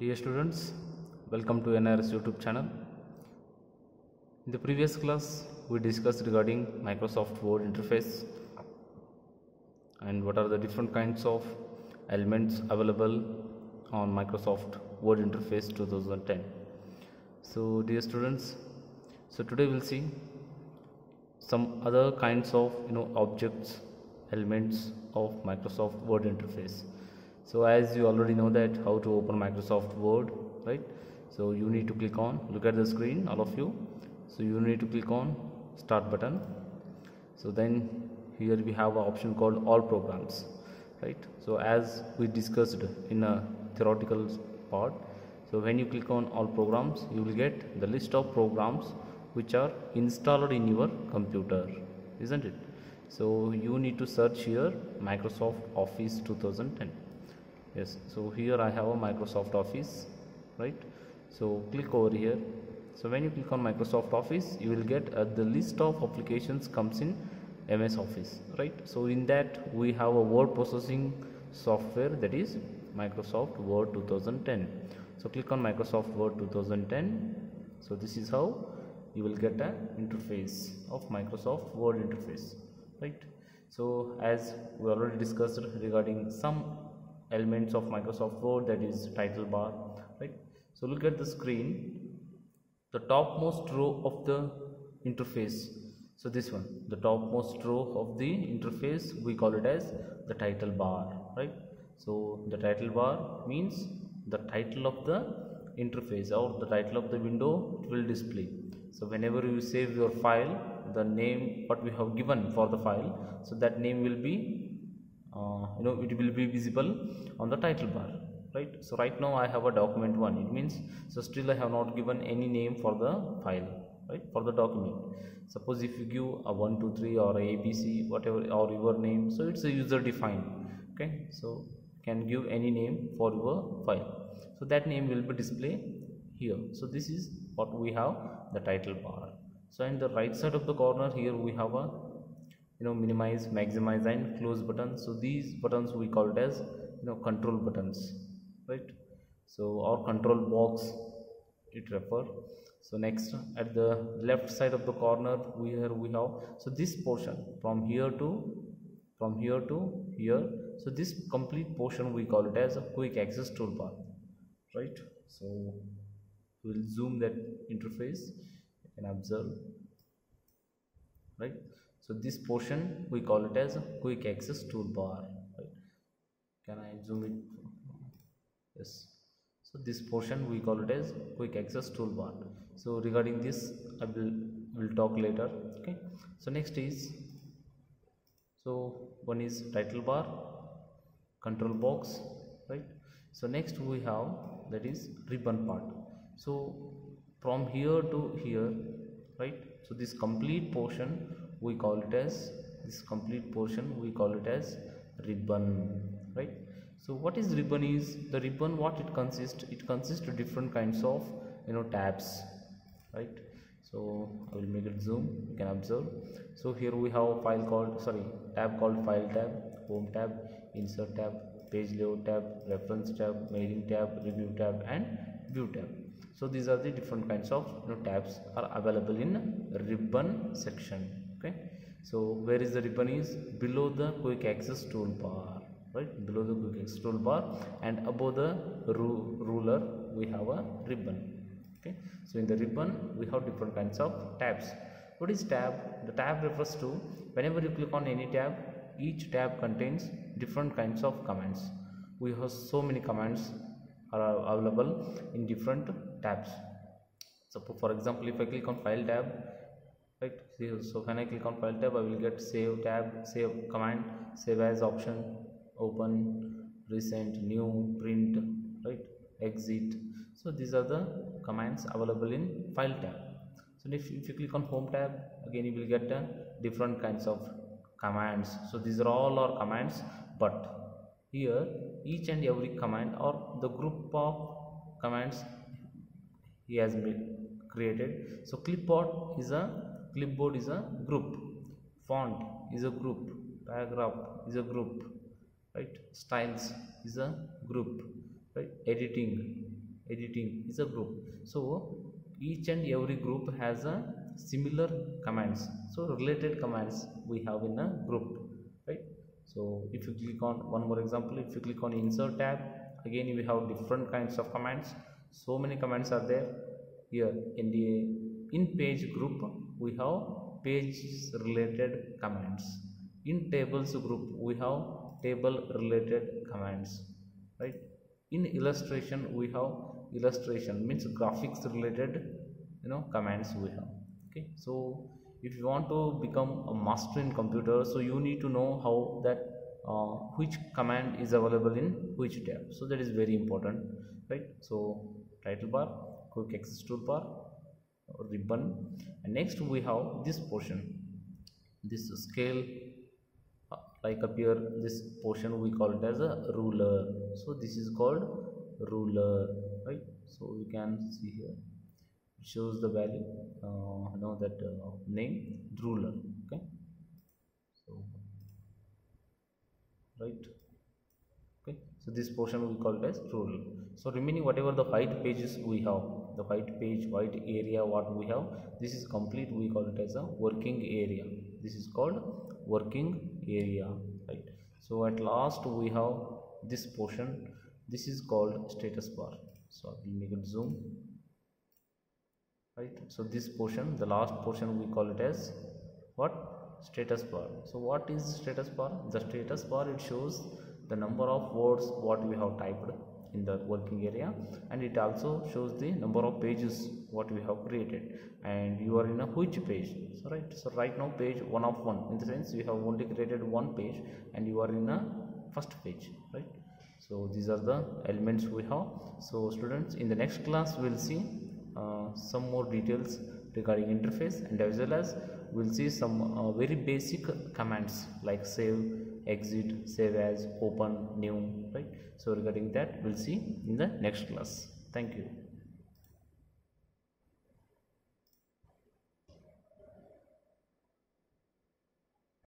Dear students, welcome to NIRS YouTube channel. In the previous class, we discussed regarding Microsoft Word interface and what are the different kinds of elements available on Microsoft Word interface 2010. So, dear students, so today we'll see some other kinds of you know objects elements of Microsoft Word interface. So as you already know that how to open Microsoft Word, right? So you need to click on look at the screen, all of you. So you need to click on start button. So then here we have an option called all programs, right? So as we discussed in a theoretical part, so when you click on all programs, you will get the list of programs which are installed in your computer, isn't it? So you need to search here Microsoft Office 2010 yes. So here i have a microsoft office right? So click over here. So when you click on microsoft office you will get uh, the list of applications comes in ms office right? So in that we have a word processing software that is microsoft word 2010 so click on microsoft word 2010 so this is how you will get an interface of microsoft word interface right? So as we already discussed regarding some elements of Microsoft Word that is title bar right? So look at the screen the topmost row of the interface. So this one the topmost row of the interface we call it as the title bar right? So the title bar means the title of the interface or the title of the window it will display. So whenever you save your file the name what we have given for the file so that name will be uh, you know it will be visible on the title bar right? So right now i have a document one. It means so still i have not given any name for the file right? For the document. Suppose if you give a 1 2 3 or a abc whatever or your name so it's a user defined okay? So can give any name for your file. So that name will be displayed here. So this is what we have the title bar. So in the right side of the corner here we have a you know minimize maximize and close buttons. So these buttons we call it as you know control buttons right? So our control box it refer. So next at the left side of the corner we here we have so this portion from here to from here to here. So this complete portion we call it as a quick access toolbar right? So we'll zoom that interface and observe right so this portion we call it as quick access toolbar right? Can i zoom it yes. So this portion we call it as quick access toolbar. So regarding this i will will talk later okay? So next is so one is title bar control box right? So next we have that is ribbon part. So from here to here right? So this complete portion we call it as this complete portion we call it as ribbon right? So what is ribbon is the ribbon what it consists it consists of different kinds of you know tabs right? So i will make it zoom you can observe. So here we have a file called sorry tab called file tab home tab insert tab page layout tab reference tab mailing tab review tab and view tab. So these are the different kinds of you know tabs are available in ribbon section so where is the ribbon is? Below the quick access toolbar right? Below the quick access toolbar and above the ru ruler we have a ribbon okay? So in the ribbon we have different kinds of tabs. What is tab? The tab refers to whenever you click on any tab each tab contains different kinds of commands. We have so many commands are available in different tabs. So for example if i click on file tab right so when i click on file tab i will get save tab save command. Save as option. Open. Recent. New. Print. Right? Exit. So these are the commands available in file tab. So if, if you click on home tab again you will get uh, different kinds of commands. So these are all our commands but here each and every command or the group of commands he has made created. So clipboard is a clipboard is a group. Font is a group. Paragraph is a group. Right? Styles is a group. Right? Editing. Editing is a group. So each and every group has a similar commands. So related commands we have in a group. Right? So if you click on one more example if you click on insert tab again we have different kinds of commands. So many commands are there. Here in the in page group we have page related commands in tables group we have table related commands right? In illustration we have illustration means graphics related you know commands we have okay? So if you want to become a master in computer so you need to know how that uh, which command is available in which tab. So that is very important right? So title bar quick access toolbar ribbon and next we have this portion. This scale uh, like up here this portion we call it as a ruler. So this is called ruler right? So we can see here. It shows the value uh, know that uh, name ruler okay? So right so this portion we call it as ruler so remaining whatever the white pages we have the white page white area what we have this is complete. We call it as a working area. This is called working area right? So at last we have this portion. This is called status bar. So i will make it zoom right? So this portion the last portion we call it as what? Status bar. So what is status bar? The status bar it shows the number of words what we have typed in the working area. And it also shows the number of pages what we have created. And you are in a which page? So right so right now page one of one. In the sense you have only created one page and you are in a first page right? So these are the elements we have. So students in the next class we'll see uh, some more details regarding interface and as well as we'll see some uh, very basic commands like save exit save as open new right? So regarding that we'll see in the next class. Thank you